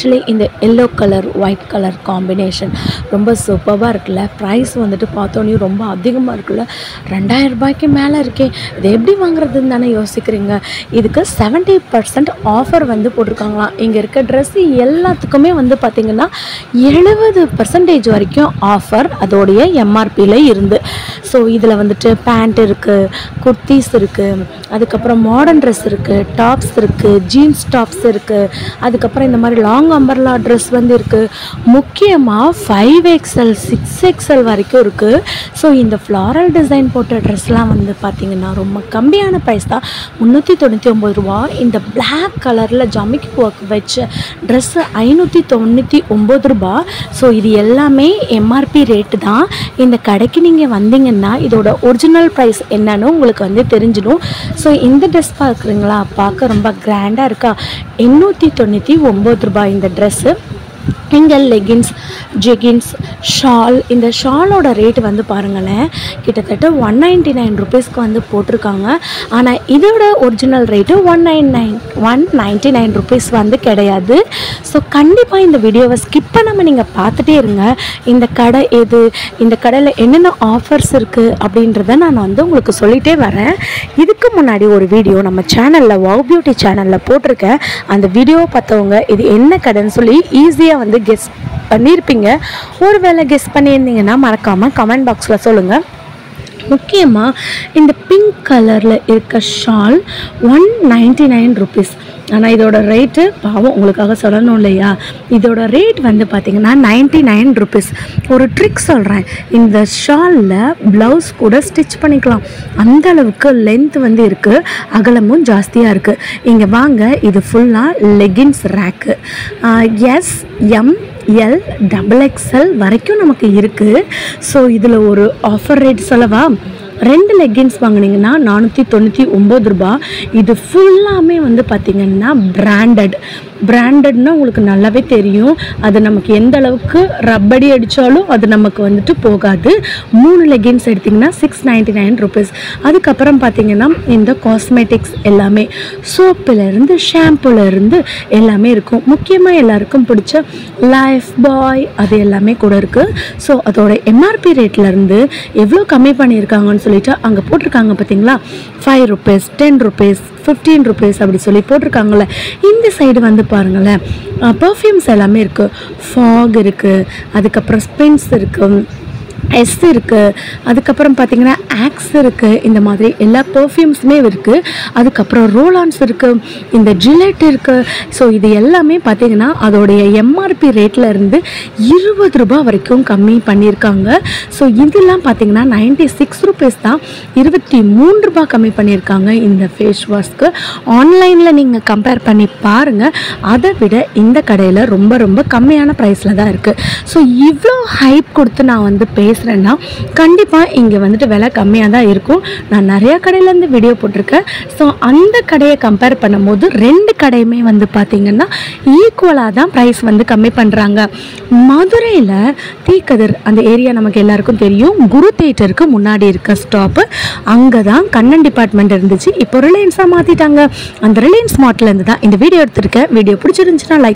Actually இந்த yellow colour white colour combination ரொம்ப சூப்பராக இருக்குல்ல? ப்ரைஸ் வந்துட்டு பார்த்தோன்னே ரொம்ப அதிகமாக இருக்குல்ல? ரெண்டாயிரம் ரூபாய்க்கு மேலே இருக்கே. இது எப்படி வாங்குறதுன்னு தானே யோசிக்கிறீங்க? இதுக்கு செவன்ட்டி பர்சன்ட் ஆஃபர் வந்து போட்டிருக்காங்களாம். இங்கே இருக்க ட்ரெஸ்ஸு எல்லாத்துக்குமே வந்து பார்த்திங்கன்னா எழுபது பர்சன்டேஜ் வரைக்கும் ஆஃபர் அதோடைய எம்ஆர்பியில் இருந்து. ஸோ இதில் வந்துட்டு பேண்ட் இருக்குது குர்த்திஸ் இருக்குது அதுக்கப்புறம் மாடர்ன் ட்ரெஸ் இருக்குது டாப்ஸ் இருக்குது ஜீன்ஸ் டாப்ஸ் இருக்குது அதுக்கப்புறம் இந்த மாதிரி லாங் அம்பர்லா ட்ரெஸ் வந்து இருக்குது முக்கியமாக ஃபைவ் எக்ஸ்எல் சிக்ஸ் எக்ஸ்எல் வரைக்கும் இருக்குது ஸோ இந்த ஃப்ளாரல் டிசைன் போட்ட ட்ரெஸ்லாம் வந்து பார்த்திங்கன்னா ரொம்ப கம்மியான ப்ரைஸ் தான். முந்நூற்றி தொண்ணூற்றி ஒம்பது ரூபா. இந்த பிளாக் கலரில் ஜமிக்கி ஒர்க் வச்ச ட்ரெஸ்ஸு ஐநூற்றி தொண்ணூற்றி ஒம்பது ரூபா. ஸோ இது எல்லாமே எம்ஆர்பி ரேட்டு தான். இந்த கடைக்கு நீங்கள் வந்தீங்கன்னா இதோட ஒரிஜினல் ப்ரைஸ் என்னன்னு உங்களுக்கு வந்து தெரிஞ்சிடும். ஸோ இந்த ட்ரெஸ் பார்க்குறீங்களா பார்க்க ரொம்ப கிராண்டாக இருக்கா? எண்ணூற்றி தொண்ணூற்றி ஒம்பது ரூபாய் இந்த ட்ரெஸ்ஸு எங்கள் லெகின்ஸ் ஜெகின்ஸ் ஷால் இந்த ஷாலோட ரேட் வந்து பாருங்களேன் கிட்டத்தட்ட ஒன் நைன்டி நைன் ருபீஸ்க்கு வந்து போட்டிருக்காங்க. ஆனால் இதோட original rate one nine nine one ninety nine rupees வந்து கிடையாது. ஸோ கண்டிப்பாக இந்த வீடியோவை ஸ்கிப் பண்ணாமல் நீங்கள் பார்த்துட்டே இருங்க. இந்த கடை எது இந்த கடையில் என்னென்ன ஆஃபர்ஸ் இருக்குது அப்படின்றத நான் வந்து உங்களுக்கு சொல்லிகிட்டே வரேன். இதுக்கு முன்னாடி ஒரு வீடியோ நம்ம சேனலில் வாவ் பியூட்டி சேனலில் போட்டிருக்கேன். அந்த வீடியோவை பார்த்தவங்க இது என்ன கடைன்னு சொல்லி ஈஸியாக வந்து கெஸ் பண்ணியிருப்பீங்க ஒருவேளை கெஸ் பண்ணியிருந்தீங்கன்னா மறக்காமல் கமெண்ட் பாக்ஸில் சொல்லுங்கள் முக்கியமாக இந்த பிங்க் கலரில் இருக்க shawl one ninety nine rupees ஆனால் இதோட ரேட்டு பாவம் உங்களுக்காக சொல்லணும் இல்லையா? இதோட ரேட் வந்து பார்த்திங்கன்னா நைன்டி நைன் ருபீஸ் ஒரு ட்ரிக் சொல்கிறேன் இந்த ஷாலில் ப்ளவுஸ் கூட ஸ்டிச் பண்ணிக்கலாம். அந்த அளவுக்கு லென்த் வந்து இருக்குது அகலமும் ஜாஸ்தியாக இருக்குது இங்கே வாங்க இது ஃபுல்லாக leggings rack S M L double XL வரைக்கும் நமக்கு இருக்குது ஸோ இதில் ஒரு ஆஃபர் ரேட் சொல்லவா? ரெண்டு லெக்கின்ஸ் வாங்குனீங்கன்னா நானூற்றி தொண்ணூற்றி ஒம்பது ரூபா இது ஃபுல்லாமே வந்து பார்த்திங்கன்னா பிராண்டட் பிராண்டட்னா உங்களுக்கு நல்லாவே தெரியும். அது நமக்கு எந்த அளவுக்கு ரப்படி அடித்தாலும் அது நமக்கு வந்துட்டு போகாது. மூணு லெகின்ஸ் எடுத்திங்கன்னா சிக்ஸ் நைன்டி நைன் ருபீஸ் அதுக்கப்புறம் பார்த்திங்கன்னா இந்த காஸ்மெட்டிக்ஸ் எல்லாமே. சோப்புலேருந்து ஷாம்புலேருந்து எல்லாமே இருக்கும். முக்கியமாக எல்லாருக்கும் பிடிச்ச லைஃப் பாய் அது எல்லாமே கூட இருக்குது ஸோ அதோட எம்ஆர்பி ரேட்லேருந்து எவ்வளோ கம்மி பண்ணியிருக்காங்கன்னு சொல்லிட்டு அங்கே போட்டிருக்காங்க பார்த்தீங்களா five rupees ten rupees fifteen rupees அப்படி சொல்லி போட்டிருக்காங்களே இந்த சைடு வந்து பாருங்களேன். பர்ஃப்யூம்ஸ் எல்லாமே இருக்குது ஃபாக் இருக்குது அதுக்கப்புறம் ஸ்பின்ஸ் இருக்குது எஸ் இருக்குது அதுக்கப்புறம் பார்த்தீங்கன்னா ஆக்ஸ் இருக்குது இந்த மாதிரி எல்லா பர்ஃப்யூம்ஸுமே இருக்குது அதுக்கப்புறம் ரோலான்ஸ் இருக்குது இந்த ஜிலெட் இருக்குது ஸோ இது எல்லாமே பார்த்தீங்கன்னா அதோடைய எம்ஆர்பி ரேட்டில் இருந்து இருபது ரூபா வரைக்கும் கம்மி பண்ணியிருக்காங்க. ஸோ இதெல்லாம் பார்த்தீங்கன்னா நைன்டி சிக்ஸ் ருபீஸ் தான். இருபத்தி மூணு ரூபா கம்மி பண்ணியிருக்காங்க இந்த ஃபேஸ் வாஷ்க்கு ஆன்லைனில் நீங்கள் கம்பேர் பண்ணி பாருங்கள் அதை விட இந்த கடையில் ரொம்ப ரொம்ப கம்மியான ப்ரைஸில் தான் இருக்குது ஸோ இவ்வளோ ஹைப் கொடுத்து நான் வந்து பேசுகிறேன்னா கண்டிப்பாக இங்கே வந்துட்டு விலை கம்மியாக தான் இருக்கும். நான் நிறையா கடையிலேருந்து வீடியோ போட்டிருக்கேன். ஸோ அந்த கடையை கம்பேர் பண்ணும்போது ரெண்டு கடையுமே வந்து பார்த்திங்கன்னா ஈக்குவலாக தான் ப்ரைஸ் வந்து கம்மி பண்ணுறாங்க மதுரையில் தீக்கதிர் அந்த ஏரியா நமக்கு எல்லாருக்கும் தெரியும். குரு தேட்டருக்கு முன்னாடி இருக்க ஸ்டாப்பு அங்கே தான் கண்ணன் டிபார்ட்மெண்ட் இருந்துச்சு. இப்போ ரிலையன்ஸாக மாற்றிட்டாங்க அந்த ரிலையன்ஸ் மார்ட்லேருந்து தான் இந்த வீடியோ எடுத்திருக்கேன். வீடியோ பிடிச்சிருந்துச்சுன்னா லைக்